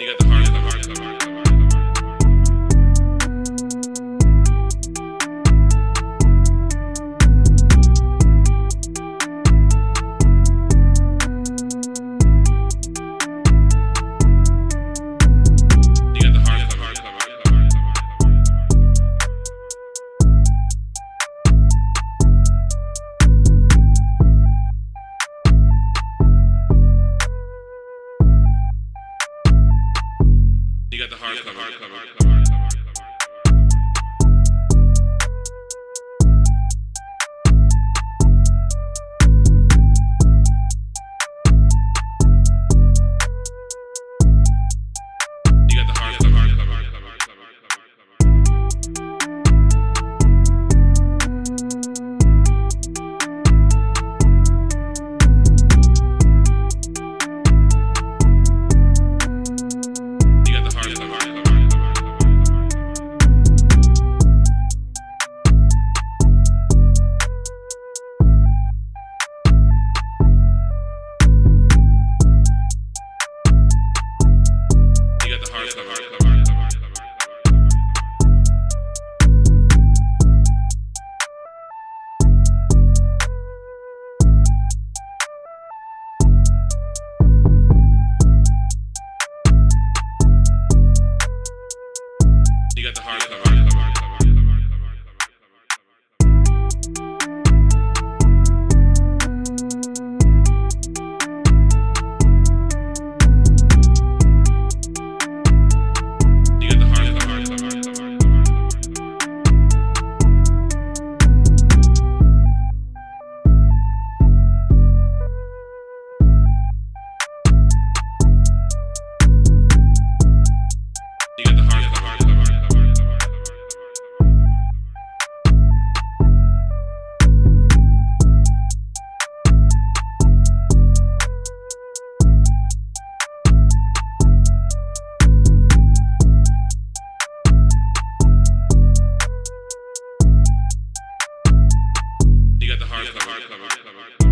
You got the heart, the heart, the heart. You got the hardcover. you got the hard cover.